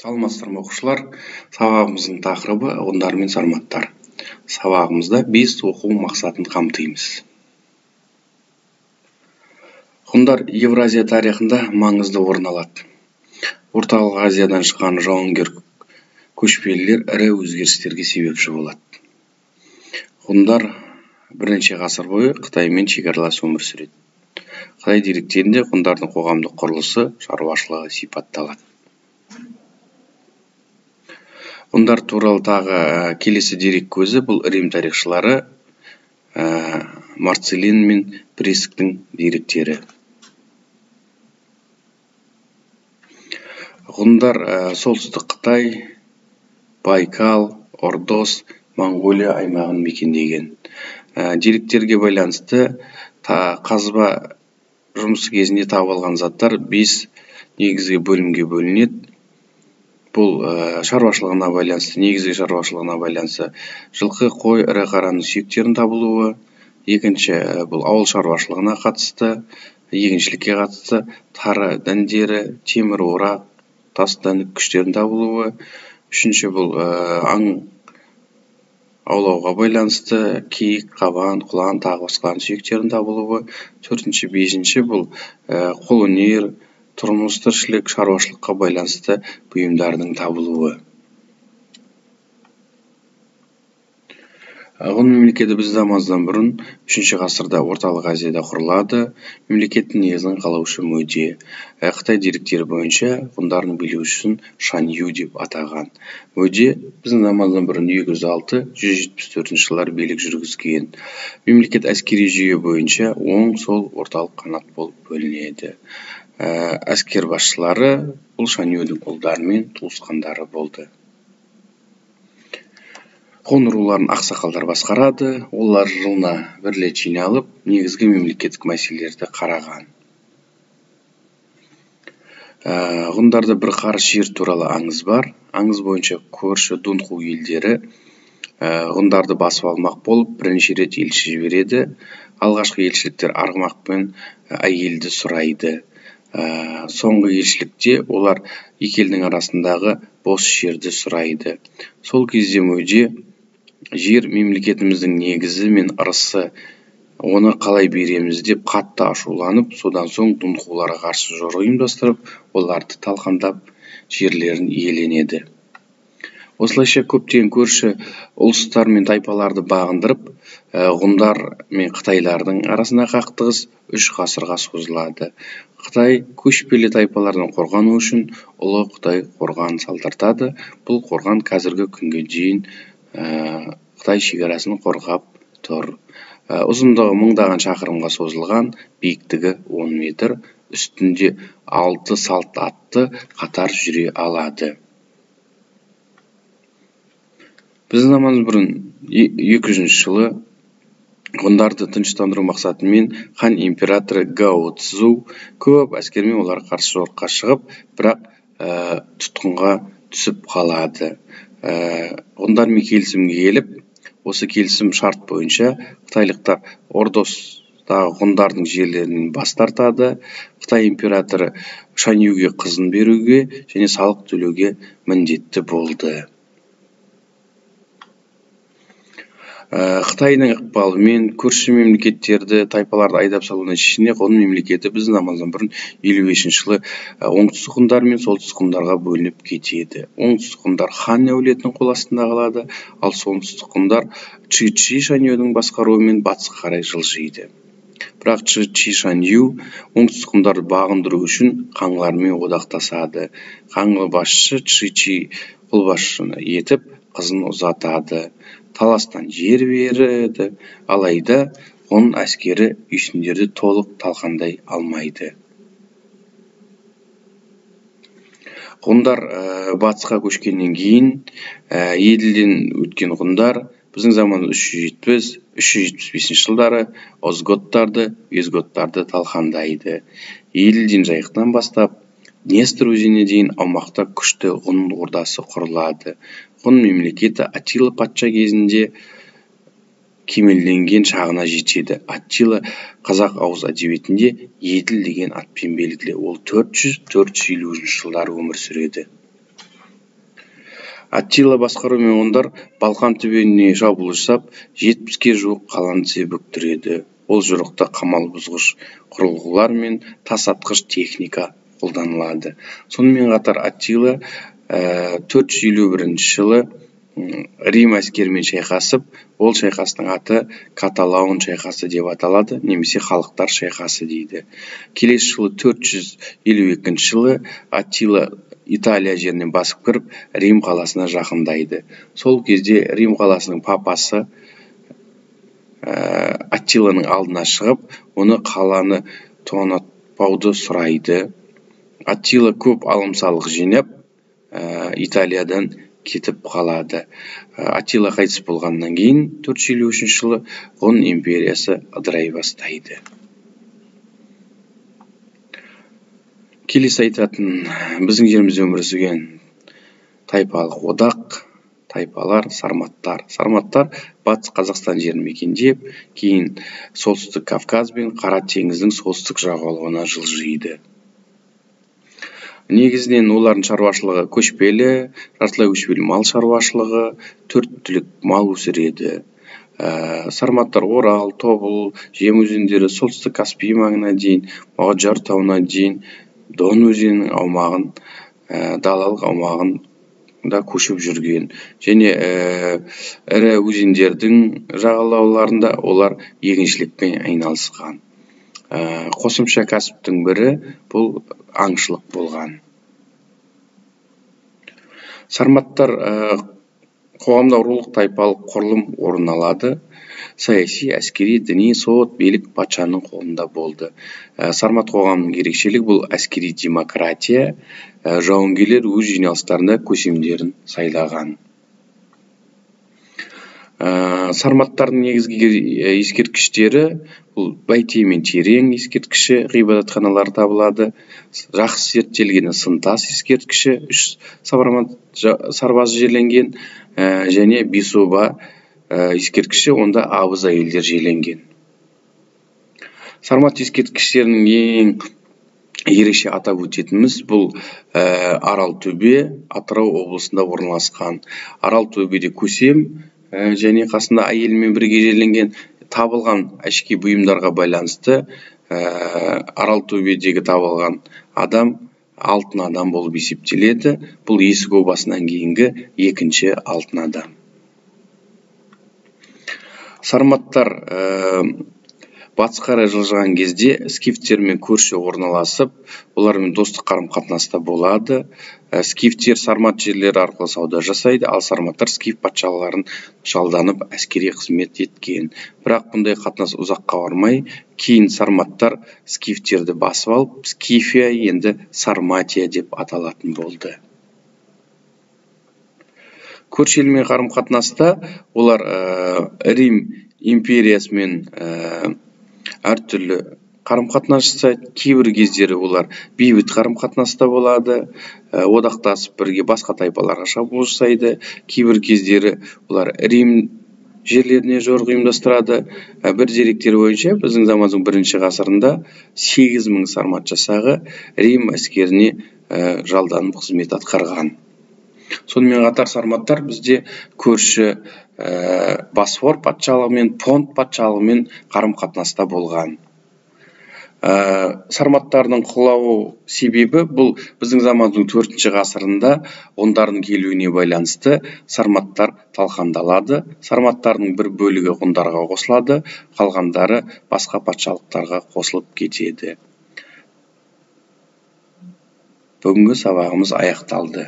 саламатсыздар ма оқушылар сабағымыздың тақырыбы ұғымдар мен сарматтар. Сабағымызда бес оқу мақсатын қамтимыз. Ғұндар евразия тарихында маңызды орын алады. Орталық азиядан шыққан жауынгер көшпелілер ірі өзгерістерге себепші болады. Ғұндар бірнеше ғасыр бойы қытаймен шекаралас өмір сүреді. Қытай деректерінде ғұндардың қоғамдық құрылысы шаруашылығы сипатталады. Ғұндар туралы тағы келесі дерек көзі бұл рим тарихшылары марцелин мен пресктің деректері. Ғұндар солтүстік қытай байкал ордос моңғолия аймағын мекендеген. Деректерге байланысты қазба жұмысы кезінде табылған заттар бес негізгі бөлімге бөлінеді. Бұл шаруашылығына байланысты негізгі шаруашылығына байланысты жылқы қой ірі қараның сүйектерінің табылуы. Екінші бұл ауыл шаруашылығына қатысты егіншілікке қатысты тары дәндері темір орақ тас күштердің табылуы. Үшінші бұл аң аулауға байланысты киік қабан құлан тағы басқаның сүйектерінің табылуы. Төртінші бесінші бұл қолөнер тұрмыс тіршілік шаруашылыққа байланысты бұйымдардың табылуы. Ғұн мемлекеті бұрын үшінші ғасырда орталық азияда құрылады. Мемлекеттің негізін қалаушы мөде қытай деректері бойынша ғұндардың билеушісін шан ю деп атаған. Мөде бұрын екі жүз алты жүз жетпіс төртінші жылдары билік жүргізген. Мемлекет әскери жүйе бойынша оң сол орталық қанат болып бөлінеді. Әскер басшылары бұл шанюдің ұлдары мен туысқандары болды. Ғұн руларын ақсақалдар басқарады олар жылына бір рет жиналып негізгі мемлекеттік мәселелерді қараған. Ғұндарда бір қарыс жер туралы аңыз бар. Аңыз бойынша көрші дунху елдері ғұндарды басып алмақ болып бірнеше рет елші жібереді. Алғашқы елшіліктер арғымақ пен әйелді сұрайды. Соңғы елшілікте олар екі елдің арасындағы бос жерді сұрайды. Сол кезде мөде жер мемлекетіміздің негізі мен ырысы оны қалай береміз деп қатты ашуланып содан соң дунхуларға қарсы жорық ұйымдастырып оларды талқандап жерлерін иеленеді. Осылайша көптеген көрші ұлыстар мен тайпаларды бағындырып ғұндар мен қытайлардың арасындағы қақтығыс үш ғасырға созылады. Қытай көшпелі тайпалардан қорғану үшін ұлы қытай қорғанын салдыртады. Бұл қорған қазіргі күнге дейін қытай шекарасын қорғап тұр. Ұзындығы мыңдаған шақырымға созылған биіктігі он метр үстінде алты салт атты қатар жүре алады. Біздің заманымыз бұрын екі жүзінші жылы ғұндарды тыныштандыру мақсатымен хан императоры гао цзу көп әскермен оларға қарсы жорыққа шығып бірақ ә, тұтқынға түсіп қалады. Ә, ғұндармен келісімге келіп осы келісім шарт бойынша қытайлықтар ордостағы ғұндардың жерлерінен бас тартады. Қытай императоры шанюге қызын беруге және салық төлеуге міндетті болды. Қытайдың ықпалымен көрші мемлекеттерді тайпаларды айдап салу нәтижесінде ғұн мемлекеті біздің заманымыздан бұрын елу бесінші жылы оңтүстік ғұндар мен солтүстік ғұндарға бөлініп кетеді. Оңтүстік ғұндар хан әулетінің қол астында қалады ал солтүстік ғұндар чи чи шаньюдің басқаруымен батысқа қарай жылжиды. Бірақ чи чи шанью оңтүстік ғұндарды бағындыру үшін қаңлармен одақтасады. Қаңлы басшы чи чи қолбасшыны етіп қызын ұзатады. Таластан жер береді. Алайда оның әскері үйсіндерді толық талқандай алмайды. Ғұндар ә, батысқа көшкеннен кейін ә, еділден өткен ғұндар біздің заманымыз үш жүз жетпіс үш жүз жетпіс бесінші жылдары озготтарды визготтарды талқандайды. Еділден жайықтан бастап днестр өзеніне дейін аумақта күшті ғұн ордасы құрылады. Ғұн мемлекеті аттила патша кезінде кемелденген шағына жетеді. Аттила қазақ ауыз әдебиетінде еділ деген атпен белгілі. Ол төрт жүз төрт жүз елуінші жылдары өмір сүреді. Аттила басқаруымен ғұндар балқан түбегіне шабуыл жасап жетпіске жуық қаланы тізе бүктіреді ол жорықта қамал бұзғыш құрылғылар мен тас атқыш техника қолданылады. Сонымен қатар аттила төрт жүз елу бірінші жылы рим әскерімен шайқасып ол шайқастың аты каталаун шайқасы деп аталады немесе халықтар шайқасы дейді. Келесі жылы 452 жылы аттила италия жеріне басып кіріп рим қаласына жақындайды. Сол кезде рим қаласының папасы ә, аттиланың алдына шығып оны қаланы тонатпауды сұрайды. Аттила көп алым салық жинап ә, италиядан кетіп қалады. Аттила қайтыс болғаннан кейін төрт жүз елу үшінші жылы ғұн империясы ыдырай бастайды. Келесі айтатын біздің жерімізде өмір сүрген тайпалық одақ тайпалар сарматтар сарматтар батыс қазақстан жерін мекендеп кейін солтүстік кавказ бен қара теңіздің солтүстік жағалауына жылжиды. Негізінен олардың шаруашылығы көшпелі жартылай көшпелі мал шаруашылығы төрт түлік мал өсіреді. Ә, сарматтар орал тобыл жем өзендері солтүстік каспий маңына дейін мұғажар тауына дейін дон өзенінің аумағын ә, далалық аумағын да көшіп жүрген. Және ә, ірі өзендердің жағалауларында олар егіншілікпен айналысқан. Қосымша кәсіптің бірі бұл аңшылық болған. Сарматтар ә, қоғамда рулық тайпалық құрылым орын алады. Саяси әскери діни сот билік патшаның қолында болды. Ә, сармат қоғамының ерекшелігі бұл әскери демократия. Ә, жауынгерлер өз жиналыстарында көсемдерін сайлаған. Ә, сарматтардың негізгі ескерткіштері бұл бәйтие мен терең ескерткіші ғибадатханалар табылады. Жақсы зерттелген сынтас ескерткіші үш сарбаз жерленген ә, және бесоба ә, ескерткіші онда абыз әйелдер жерленген. Сармат ескерткіштерінің ең ерекше атап өтетініміз бұл ә, арал төбе атырау облысында орналасқан. Арал төбеде көсем және қасында әйелімен бірге жерленген табылған әшекей бұйымдарға байланысты ә, аралтөбедегі табылған адам алтын адам болып есептеледі. Бұл есік обасынан кейінгі екінші алтын адам. Сарматтар батысқа қарай жылжыған кезде скифтермен көрші орналасып олармен достық қарым қатынаста болады. Ә, скифтер сармат жерлері арқылы сауда жасайды ал сарматтар скиф патшаларын жалданып әскери қызмет еткен. Бірақ бұндай қатынас ұзаққа бармай кейін сарматтар скифтерді басып алып скифия енді сарматия деп аталатын болды. Көрші елмен қарым қатынаста олар ә, рим империясымен ә, әртүрлі қарым қатынас жасайды кейбір кездері олар бейбіт қарым қатынаста болады ә, одақтасып бірге басқа тайпаларға шабуыл жасайды кейбір кездері олар рим жерлеріне жорық ұйымдастырады. Ә, бір деректер бойынша біздің заманның бірінші ғасырында сегіз мың сармат жасағы рим әскеріне ә, жалданып қызмет атқарған. Сонымен қатар сарматтар бізде көрші ә, босфор патшалығы мен понт патшалығымен қарым қатынаста болған. Ә, сарматтардың құлау себебі бұл біздің заманның төртінші ғасырында ғұндардың келуіне байланысты сарматтар талқандалады сарматтардың бір бөлігі ғұндарға қосылады қалғандары басқа патшалықтарға қосылып кетеді. Бүгінгі сабағымыз аяқталды.